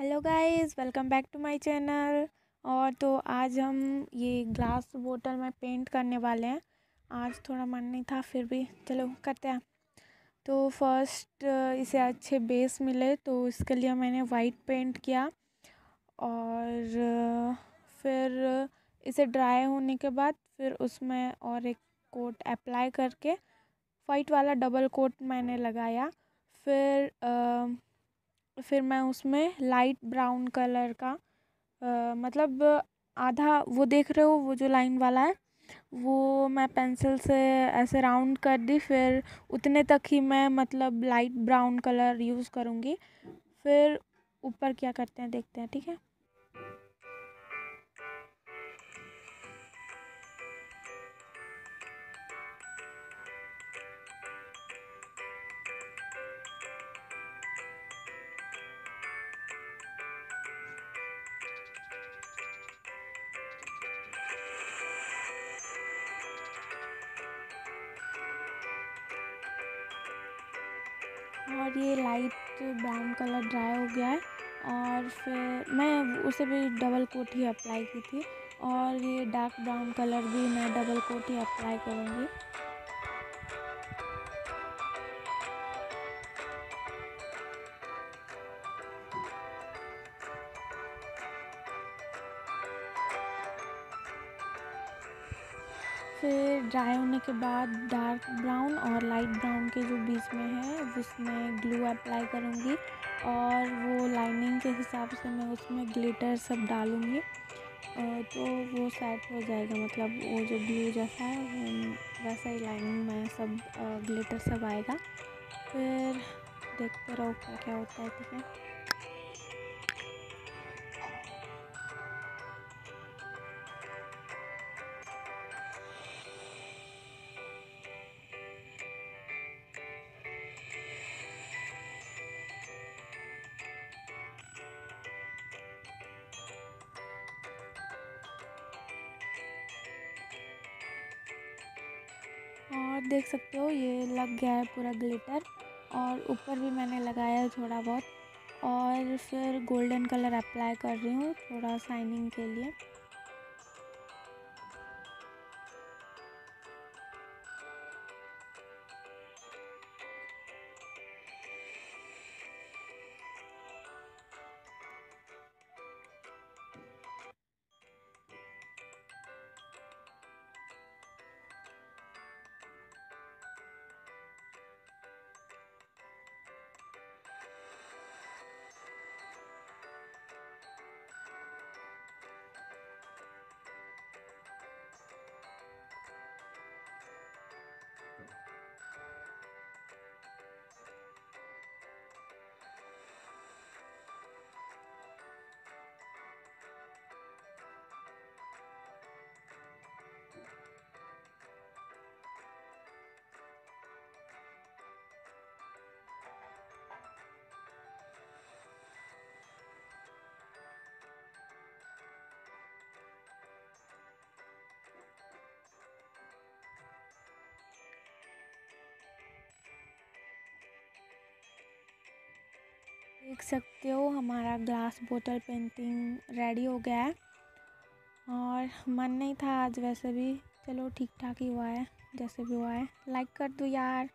Hello guys welcome back to my channel. और तो आज हम ये ग्लास बोतल में पेंट करने वाले हैं। आज थोड़ा मन नहीं था फिर भी चलो करते हैं। तो फ़र्स्ट इसे अच्छे बेस मिले तो इसके लिए मैंने वाइट पेंट किया। और फिर इसे ड्राई होने के बाद फिर उसमें और एक कोट अप्लाई करके वाइट वाला डबल कोट मैंने लगाया। फिर आ, फिर मैं उसमें लाइट ब्राउन कलर का आ, मतलब आधा वो देख रहे हो वो जो लाइन वाला है वो मैं पेंसिल से ऐसे राउंड कर दी फिर उतने तक ही मैं मतलब लाइट ब्राउन कलर यूज़ करूँगी। फिर ऊपर क्या करते हैं देखते हैं ठीक है? और ये लाइट ब्राउन कलर ड्राई हो गया है। और फिर मैं उसे भी डबल कोट ही अप्लाई की थी। और ये डार्क ब्राउन कलर भी मैं डबल कोट ही अप्लाई करूँगी। फिर ड्राई होने के बाद डार्क ब्राउन और लाइट ब्राउन के जो बीच में है उसमें ग्लू अप्लाई करूँगी और वो लाइनिंग के हिसाब से मैं उसमें ग्लिटर सब डालूँगी। तो वो सेट हो जाएगा मतलब वो जो ग्लू जैसा है वैसा ही लाइनिंग में सब ग्लिटर सब आएगा। फिर देखते रहो क्या क्या होता है ठीक है और देख सकते हो, ये लग गया है पूरा ग्लिटर और ऊपर भी मैंने लगाया है थोड़ा बहुत और फिर गोल्डन कलर अप्लाई कर रही हूँ थोड़ा शाइनिंग के लिए। देख सकते हो, हमारा ग्लास बोतल पेंटिंग रेडी हो गया है। और मन नहीं था आज वैसे भी। चलो ठीक ठाक ही हुआ है, जैसे भी हुआ है। लाइक कर दो यार।